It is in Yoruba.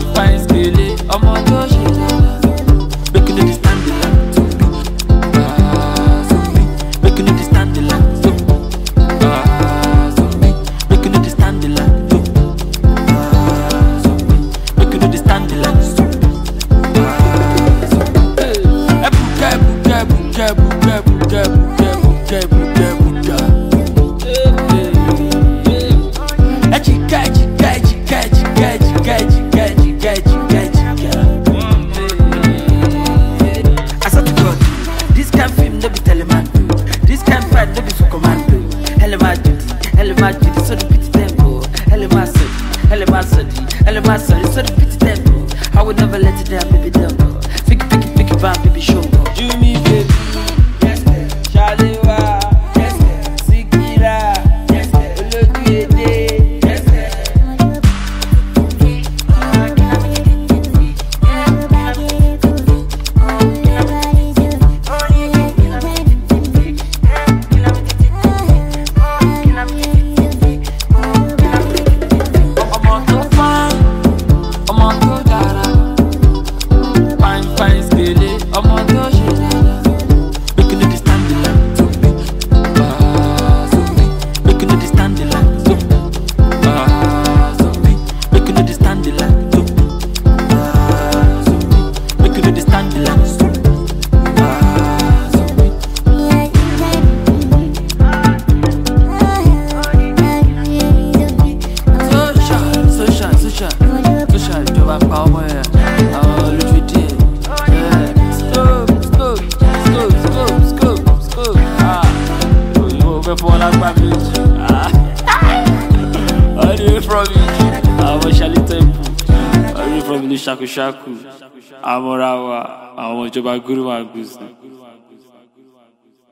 fine, pity I would never let you down, baby, tempo. Picky, picky, picky, bam, baby, show. Do me, baby. shot, jọba pa ọmọ yẹn àwọn olójú díẹ̀. stop stop stop stop stop stop òyìnbó from ìjì àwọn ṣálí tẹ́ǹpù ọdún from ìlú ṣakúṣakú àmọ́ra wa àwọn ìjọba gúrú